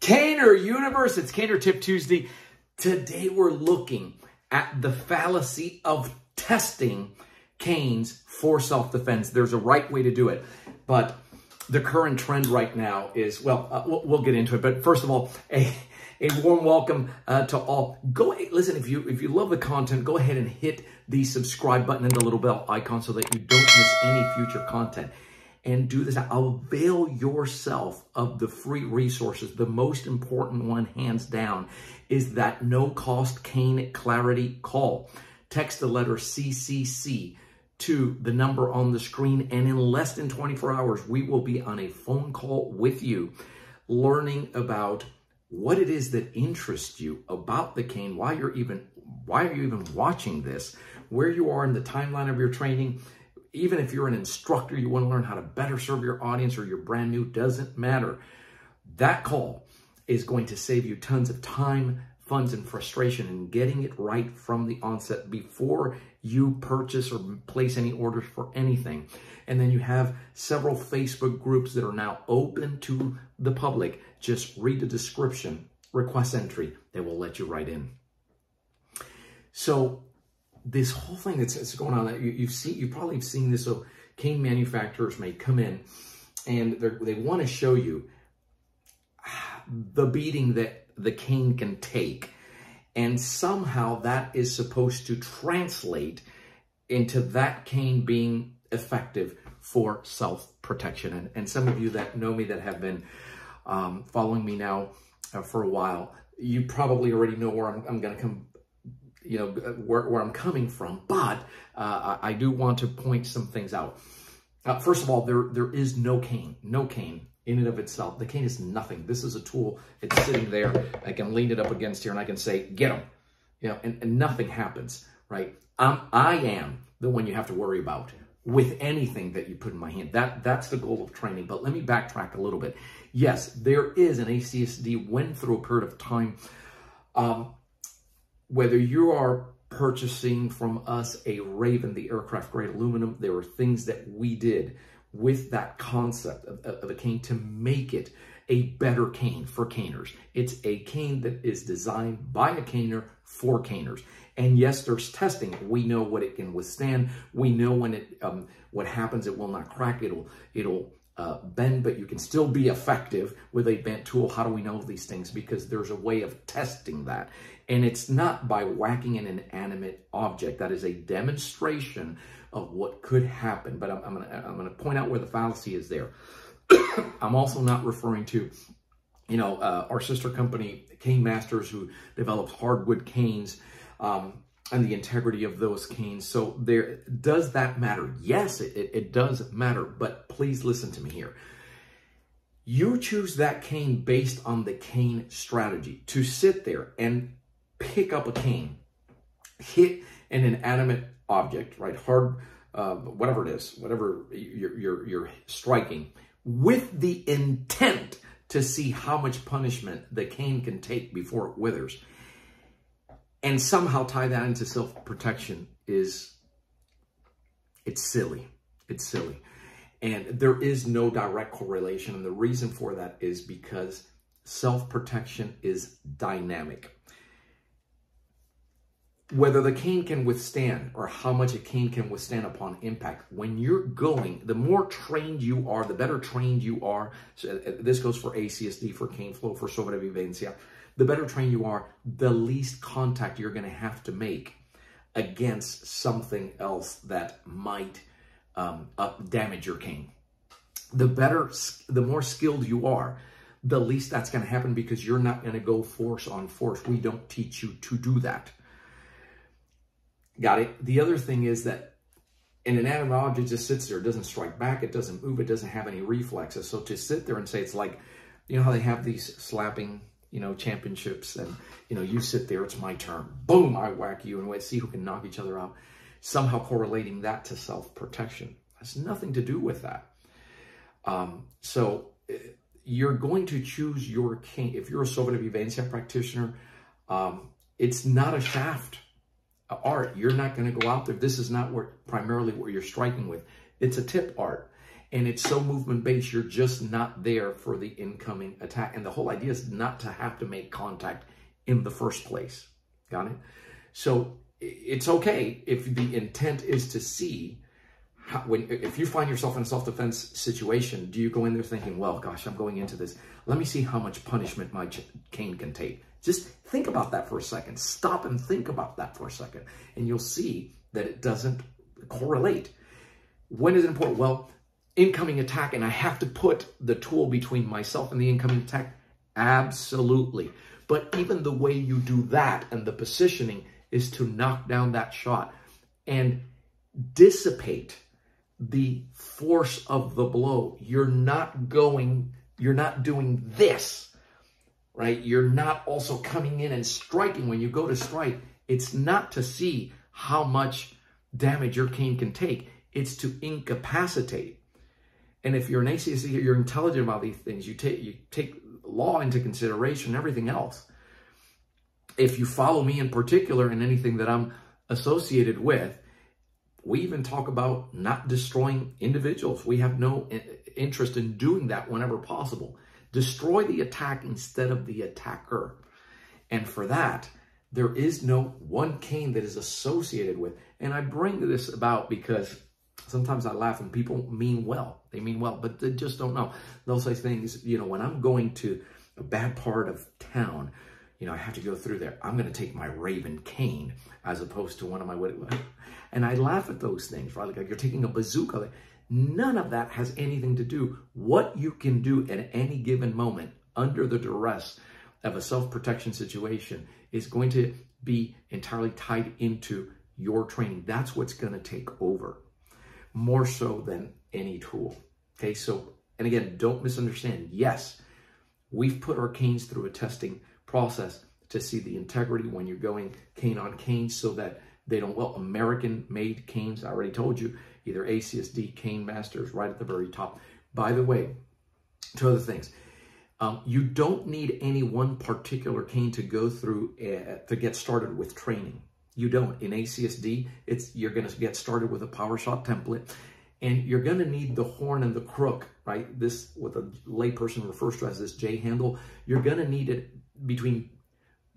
Caner Universe, it's Caner Tip Tuesday. Today we're looking at the fallacy of testing canes for self-defense. There's a right way to do it, but the current trend right now is, well, uh, we'll, we'll, get into it. But first of all, a, a warm welcome uh, to all. Go listen if you if you love the content, go ahead and hit the subscribe button and the little bell icon so that you don't miss any future content and do this. Avail yourself of the free resources. The most important one, hands down, is that no cost cane clarity call. Text the letter CCC to the number on the screen, and in less than 24 hours, we will be on a phone call with you learning about what it is that interests you about the cane, why you're even why are you even watching this, where you are in the timeline of your training, even if you're an instructor, you want to learn how to better serve your audience or you're brand new, doesn't matter. That call is going to save you tons of time, funds, and frustration in getting it right from the onset before you purchase or place any orders for anything. And then you have several Facebook groups that are now open to the public. Just read the description, request entry. They will let you right in. So this whole thing that's, that's going on, that you, have seen, you probably have seen this. So cane manufacturers may come in and they want to show you the beating that the cane can take. And somehow that is supposed to translate into that cane being effective for self-protection. And, and some of you that know me that have been um, following me now uh, for a while, you probably already know where I'm, I'm going to come you know, where, where I'm coming from, but uh, I do want to point some things out. Uh, first of all, there there is no cane, no cane in and of itself. The cane is nothing. This is a tool. It's sitting there. I can lean it up against here and I can say, get him. You know, and, and nothing happens, right? I'm, I am the one you have to worry about with anything that you put in my hand. That That's the goal of training. But let me backtrack a little bit. Yes, there is an ACSD went through a period of time um, whether you are purchasing from us a Raven, the aircraft grade aluminum, there were things that we did with that concept of, of, a cane to make it a better cane for caners. It's a cane that is designed by a caner for caners. And yes, there's testing. We know what it can withstand. We know when it um, what happens. It will not crack. It'll it'll uh, bend, but you can still be effective with a bent tool. How do we know these things? Because there's a way of testing that. And it's not by whacking an inanimate object. That is a demonstration of what could happen. But I'm, I'm going gonna point out where the fallacy is there. I'm also not referring to, you know, uh, our sister company, Cane Masters, who develops hardwood canes. Um, and the integrity of those canes. So there, does that matter? Yes, it, it, it, does matter, but please listen to me here. You choose that cane based on the cane strategy to sit there and pick up a cane, hit an inanimate object, right? Hard, uh, whatever it is, whatever you're, you're, you're striking, with the intent to see how much punishment the cane can take before it withers. And somehow tie that into self-protection is, it's silly. It's silly. And there is no direct correlation. And the reason for that is because self-protection is dynamic whether the cane can withstand or how much a cane can withstand upon impact. When you're going, the more trained you are, the better trained you are. So uh, this goes for ACSD, for cane flow, for sobrevivencia. The better trained you are, the least contact you're going to have to make against something else that might um, uh, damage your cane. The better, the more skilled you are, the least that's going to happen because you're not going to go force on force. We don't teach you to do that. Got it? The other thing is that an inanimate object just sits there. It doesn't strike back. It doesn't move. It doesn't have any reflexes. So to sit there and say it's like, you know how they have these slapping, you know, championships and, you know, you sit there, it's my turn. Boom, I whack you and we see who can knock each other out. Somehow correlating that to self-protection. Has nothing to do with that. Um, so eh, you're going to choose your king. If you're a sobrevivencia practitioner, um, it's not a shaft art. You're not going to go out there. This is not primarily what you're striking with. It's a tip art. and it's so movement based, you're just not there for the incoming attack. And the whole idea is not to have to make contact in the first place. Got it? So it's okay if the intent is to see how, when if you find yourself in a self-defense situation, do you go in there thinking, well, gosh, I'm going into this. Let me see how much punishment my cane can take. Just think about that for a second. Stop and think about that for a second. And you'll see that it doesn't correlate. When is it important? Well, incoming attack, and I have to put the tool between myself and the incoming attack? Absolutely. But even the way you do that and the positioning is to knock down that shot and dissipate the force of the blow. You're not going, you're not doing this, right? You're not also coming in and striking when you go to strike. It's not to see how much damage your cane can take. It's to incapacitate. And if you're an ACSD, you're intelligent about these things. You take you take law into consideration, everything else. If you follow me in particular in anything that I'm associated with, we even talk about not destroying individuals. We have no eh, interest in doing that whenever possible. Destroy the attack instead of the attacker. And for that, there is no one cane that is associated with. And I bring this about because sometimes I laugh and people mean well. They mean well, but they just don't know. They'll say things, you know, when I'm going to a bad part of town, you know, I have to go through there. I'm going to take my Raven cane as opposed to one of my, and I laugh at those things, right? Like you're taking a bazooka. None of that has anything to do what you can do at any given moment under the duress of a self-protection situation is going to be entirely tied into your training. That's what's going to take over more so than any tool. Okay, so, and again, don't misunderstand. Yes, we've put our canes through a testing process to see the integrity when you're going cane on cane so that they don't, well, American made canes, I already told you, either ACSD, Cane Masters, right at the very top. By the way, two other things. Um, you don't need any one particular cane to go through uh, to get started with training. You don't. In ACSD, it's you're going to get started with a power shot template, and you're going to need the horn and the crook, right? This, what a layperson refers to as this J handle. You're going to need it between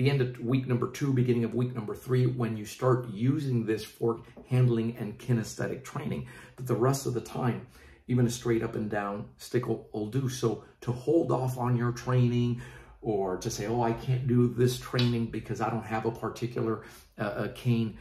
the end of week number two, beginning of week number three, when you start using this for handling and kinesthetic training. But the rest of the time, even a straight up and down stick will, will do. So to hold off on your training or to say, oh, I can't do this training because I don't have a particular uh, a cane,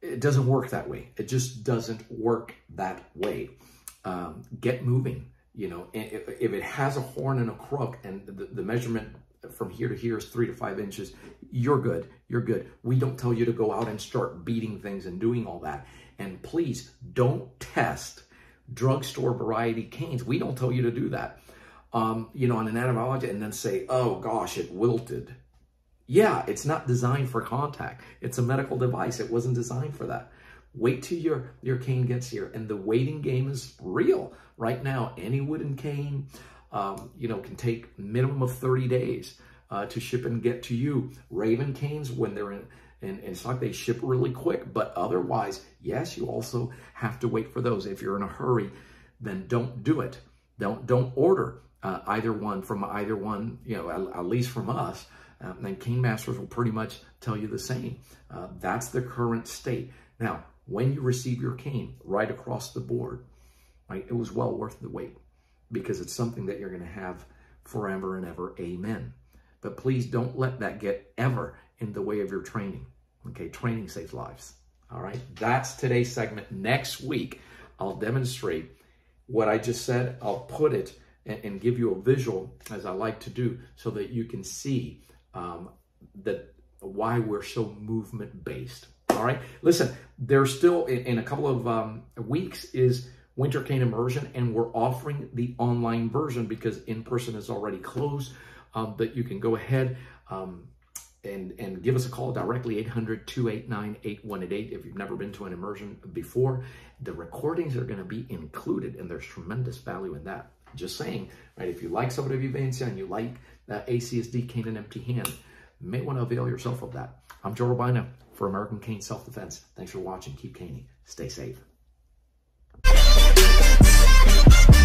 it doesn't work that way. It just doesn't work that way. Um, get moving. You know, if, if, it has a horn and a crook and the, the measurement from here to here is three to five inches, you're good. You're good. We don't tell you to go out and start beating things and doing all that. And please don't test drugstore variety canes. We don't tell you to do that. Um, you know, on an etymology and then say, oh gosh, it wilted. Yeah, it's not designed for contact. It's a medical device. It wasn't designed for that. Wait till your, your cane gets here. And the waiting game is real. Right now, any wooden cane, um, you know, can take minimum of 30 days uh, to ship and get to you. Raven canes, when they're in, and, and like they ship really quick, but otherwise, yes, you also have to wait for those. If you're in a hurry, then don't do it. Don't don't order uh, either one from either one, you know, at, at least from us. Um, and Cane Masters will pretty much tell you the same. Uh, that's the current state. Now, when you receive your cane right across the board, right, it was well worth the wait because it's something that you're going to have forever and ever. Amen. But please don't let that get ever in the way of your training. Okay, training saves lives. All right, that's today's segment. Next week, I'll demonstrate what I just said. I'll put it and, and give you a visual, as I like to do, so that you can see um, that why we're so movement based. All right, listen, there's still in, in a couple of um, weeks is Winter Cane Immersion, and we're offering the online version because in person is already closed. Um, but you can go ahead um, and, and give us a call directly, 800-289-8188 if you've never been to an immersion before. The recordings are going to be included, and there's tremendous value in that. Just saying, right? If you like Sobrevivencia and you like that ACSD cane and empty hand, you may want to avail yourself of that. I'm Joe Robaina for American Cane Self-Defense. Thanks for watching. Keep caning. Stay safe. Thank you.